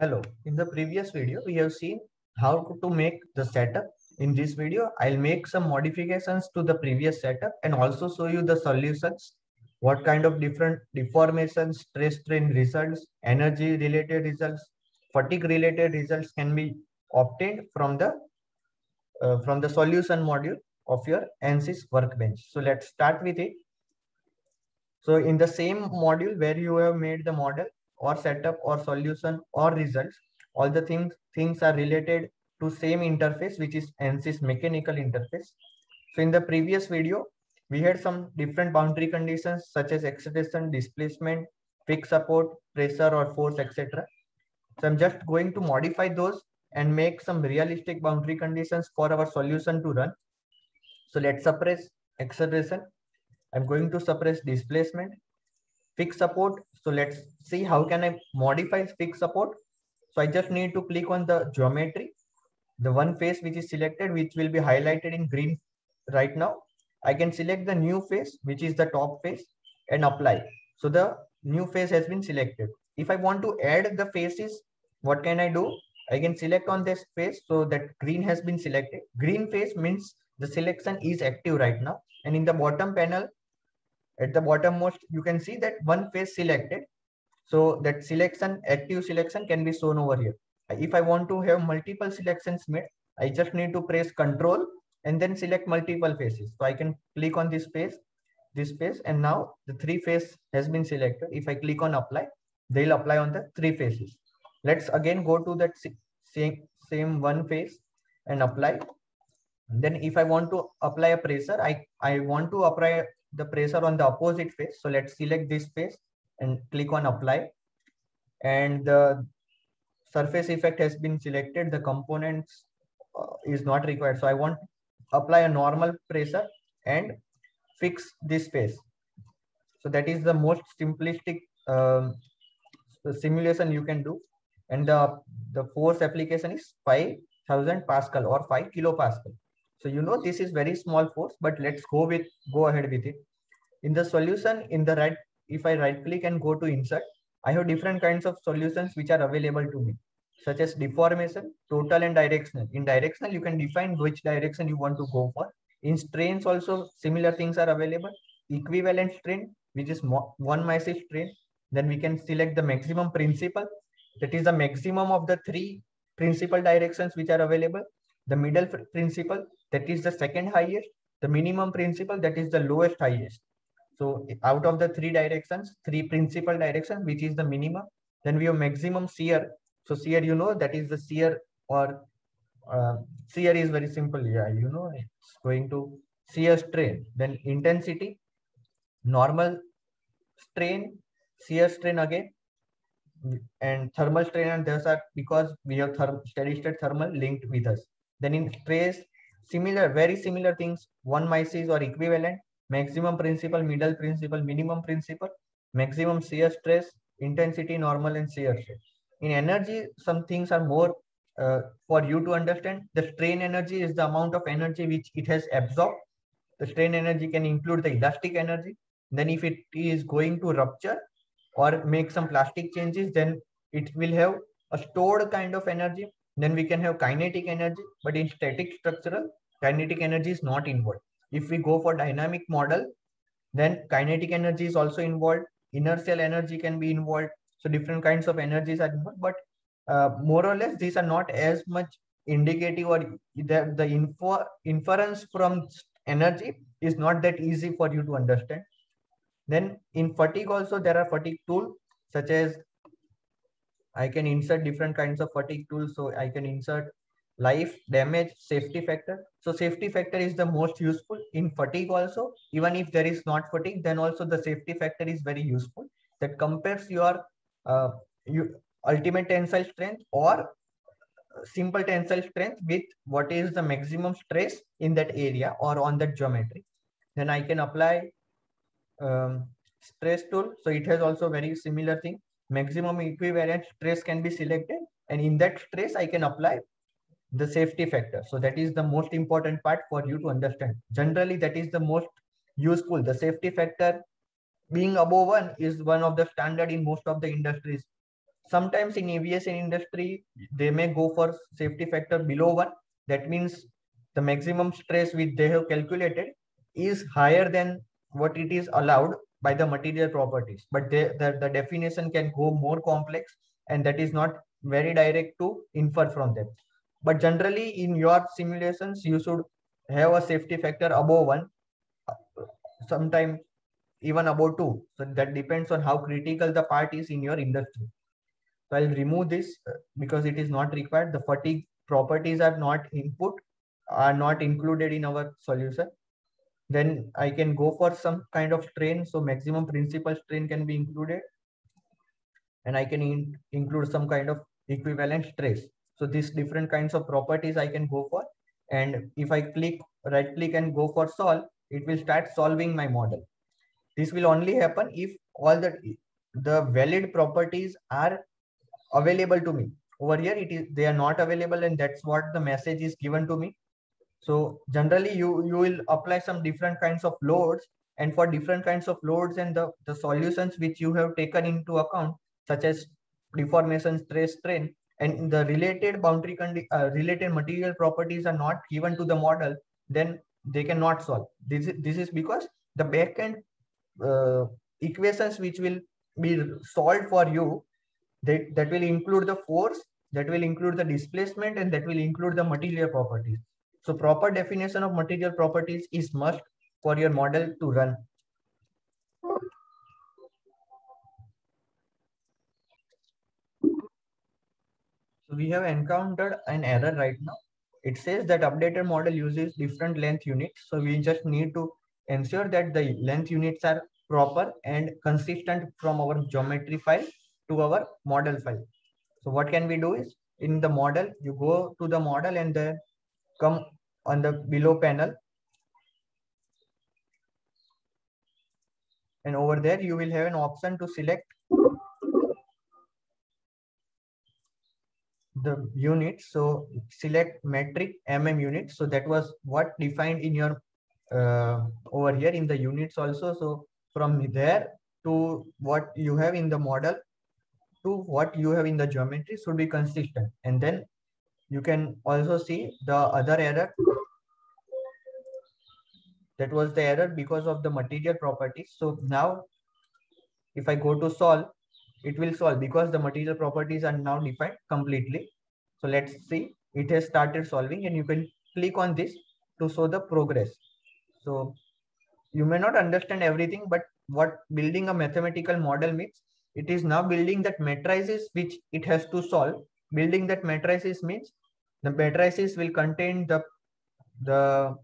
Hello, in the previous video, we have seen how to make the setup. In this video, I'll make some modifications to the previous setup and also show you the solutions, what kind of different deformations, stress strain results, energy related results, fatigue related results can be obtained from the uh, from the solution module of your ANSYS workbench. So let's start with it. So in the same module where you have made the model, or setup or solution or results. All the things things are related to same interface which is ANSYS mechanical interface. So in the previous video we had some different boundary conditions such as acceleration displacement fixed support pressure or force etc so i'm just going to modify those and make some realistic boundary conditions for our solution to run. So let's suppress acceleration. I'm going to suppress displacement fixed support so let's see how can I modify fixed support. So I just need to click on the geometry, the one face which is selected, which will be highlighted in green right now. I can select the new face, which is the top face and apply. So the new face has been selected. If I want to add the faces, what can I do? I can select on this face so that green has been selected. Green face means the selection is active right now. And in the bottom panel, at the bottom most you can see that one face selected. So that selection active selection can be shown over here. If i want to have multiple selections made i just need to press control and then select multiple faces. So i can click on this face this face and now the three face has been selected. If i click on apply they'll apply on the three faces. Let's again go to that same same one face and apply. Then if i want to apply a pressure i i want to apply the pressure on the opposite face. So let's select this face and click on apply. And the surface effect has been selected. The components uh, is not required. So I want apply a normal pressure and fix this face. So that is the most simplistic um, simulation you can do. And the, the force application is 5000 Pascal or 5 kilopascal. So you know this is very small force, but let's go with go ahead with it. In the solution, in the right, if I right click and go to insert, I have different kinds of solutions which are available to me, such as deformation, total and directional. In directional, you can define which direction you want to go for. In strains also, similar things are available. Equivalent strain, which is von Mises strain. Then we can select the maximum principal. That is the maximum of the three principal directions which are available. The middle principal, that is the second highest, the minimum principal, that is the lowest highest. So out of the three directions, three principal directions, which is the minimum, then we have maximum shear. So shear, you know, that is the shear or uh, shear is very simple. Yeah, you know, it's going to shear strain. Then intensity, normal strain, shear strain again, and thermal strain and those are because we have steady state thermal linked with us. Then in stress, similar, very similar things, von Mises or equivalent, maximum principal, middle principal, minimum principal, maximum shear stress, intensity, normal and shear stress. In energy, some things are more uh, for you to understand. The strain energy is the amount of energy which it has absorbed. The strain energy can include the elastic energy. Then if it is going to rupture or make some plastic changes, then it will have a stored kind of energy then we can have kinetic energy, but in static structural, kinetic energy is not involved. If we go for dynamic model, then kinetic energy is also involved. Inertial energy can be involved. So different kinds of energies are involved, but uh, more or less these are not as much indicative or the, the info inference from energy is not that easy for you to understand. Then in fatigue also there are fatigue tools such as I can insert different kinds of fatigue tools. So I can insert life, damage, safety factor. So safety factor is the most useful in fatigue also. Even if there is not fatigue, then also the safety factor is very useful. That compares your uh, ultimate tensile strength or simple tensile strength with what is the maximum stress in that area or on that geometry. Then I can apply um, stress tool. So it has also very similar thing maximum equivalent stress can be selected and in that stress I can apply the safety factor. So that is the most important part for you to understand. Generally, that is the most useful. The safety factor being above one is one of the standard in most of the industries. sometimes in aviation industry, they may go for safety factor below one. That means the maximum stress which they have calculated is higher than what it is allowed by the material properties. But they, the, the definition can go more complex and that is not very direct to infer from them. But generally in your simulations, you should have a safety factor above one, sometimes even above two. So that depends on how critical the part is in your industry. So I'll remove this uh, because it is not required. The fatigue properties are not input, are not included in our solution. Then I can go for some kind of strain. So maximum principal strain can be included. And I can in include some kind of equivalent stress. So these different kinds of properties I can go for. And if I click, right click and go for solve, it will start solving my model. This will only happen if all the, the valid properties are available to me. Over here, it is they are not available and that's what the message is given to me. So generally you, you will apply some different kinds of loads and for different kinds of loads and the, the solutions which you have taken into account, such as deformation, stress, strain, and the related boundary uh, related material properties are not given to the model, then they cannot solve. This is, this is because the backend uh, equations which will be solved for you, that, that will include the force, that will include the displacement, and that will include the material properties. So proper definition of material properties is must for your model to run. So we have encountered an error right now. It says that updated model uses different length units. So we just need to ensure that the length units are proper and consistent from our geometry file to our model file. So what can we do is in the model, you go to the model and then come on the below panel. And over there, you will have an option to select the unit. So select metric mm unit. So that was what defined in your uh, over here in the units also. So from there to what you have in the model to what you have in the geometry should be consistent. And then you can also see the other error. That was the error because of the material properties. So now if I go to solve, it will solve because the material properties are now defined completely. So let's see, it has started solving and you can click on this to show the progress. So you may not understand everything, but what building a mathematical model means, it is now building that matrices which it has to solve. Building that matrices means the matrices will contain the, the,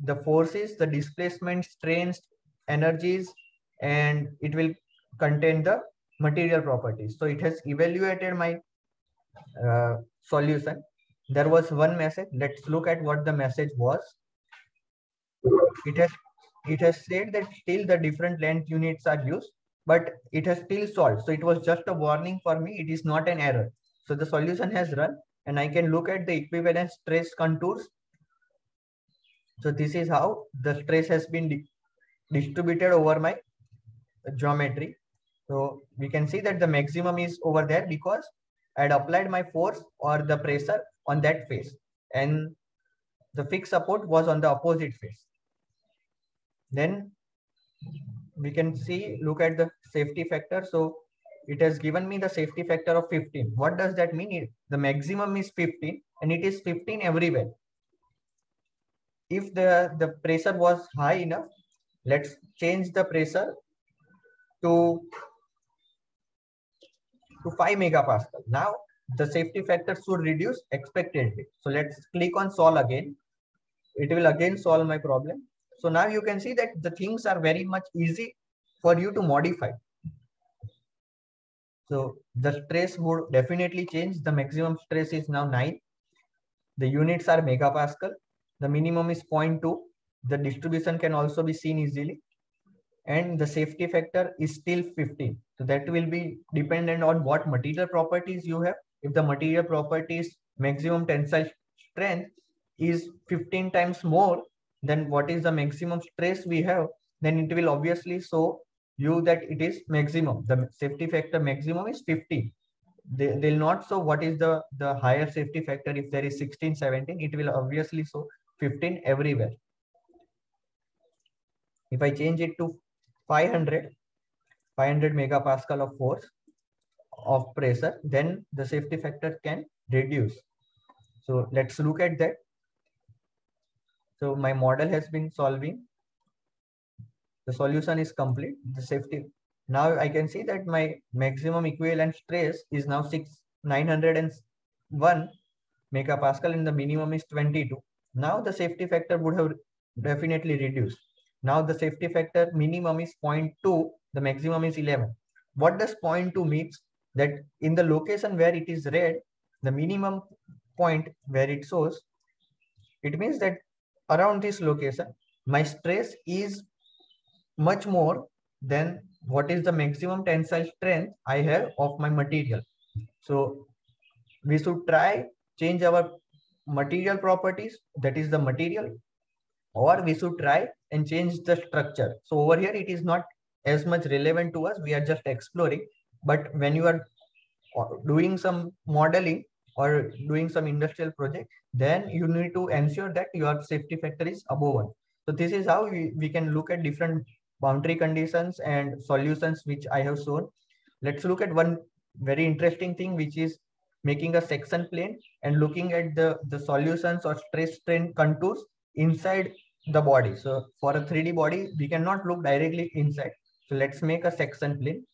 the forces, the displacement, strains, energies, and it will contain the material properties. So it has evaluated my uh, solution. There was one message. Let's look at what the message was. It has it has said that still the different length units are used, but it has still solved. So it was just a warning for me. It is not an error. So the solution has run and I can look at the equivalent stress contours. So this is how the stress has been di distributed over my geometry. So we can see that the maximum is over there because I had applied my force or the pressure on that face and the fixed support was on the opposite face. Then we can see, look at the safety factor. So it has given me the safety factor of 15. What does that mean? The maximum is 15 and it is 15 everywhere. If the, the pressure was high enough, let's change the pressure to to 5 megapascal. Now the safety factor should reduce expectedly. So let's click on solve again. It will again solve my problem. So now you can see that the things are very much easy for you to modify. So the stress would definitely change. The maximum stress is now 9. The units are megapascal. The minimum is 0.2. The distribution can also be seen easily and the safety factor is still 15. So that will be dependent on what material properties you have. If the material properties maximum tensile strength is 15 times more than what is the maximum stress we have, then it will obviously show you that it is maximum. The safety factor maximum is 50. they, they'll not show what is the, the higher safety factor. If there is 16, 17, it will obviously show 15 everywhere. If I change it to 500, 500 megapascal of force of pressure, then the safety factor can reduce. So let's look at that. So my model has been solving. The solution is complete. The safety. Now I can see that my maximum equivalent stress is now 6 901 megapascal and the minimum is 22. Now the safety factor would have definitely reduced. Now the safety factor minimum is 0.2, the maximum is 11. What does 0.2 means? That in the location where it is red, the minimum point where it shows, it means that around this location, my stress is much more than what is the maximum tensile strength I have of my material. So we should try change our material properties, that is the material, or we should try and change the structure. So over here, it is not as much relevant to us. We are just exploring. But when you are doing some modeling, or doing some industrial project, then you need to ensure that your safety factor is above one. So this is how we, we can look at different boundary conditions and solutions which I have shown. Let's look at one very interesting thing which is making a section plane and looking at the, the solutions or stress strain contours inside the body. So for a 3D body, we cannot look directly inside. So let's make a section plane.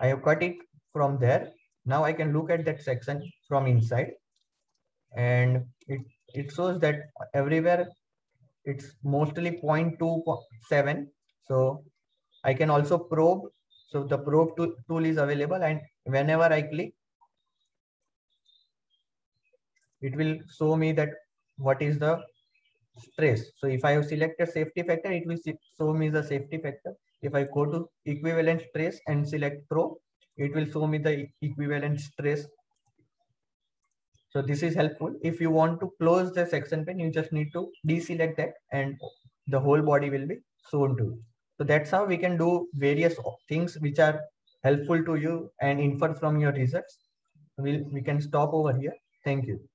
I have cut it from there. Now I can look at that section from inside and it, it shows that everywhere it's mostly 0.27. So I can also probe. So the probe tool is available and whenever I click, it will show me that what is the stress. So if I have selected safety factor, it will show me the safety factor. If I go to equivalent stress and select pro, it will show me the equivalent stress. So this is helpful. If you want to close the section pane, you just need to deselect that and the whole body will be shown to you. So that's how we can do various things which are helpful to you and infer from your results. We'll, we can stop over here. Thank you.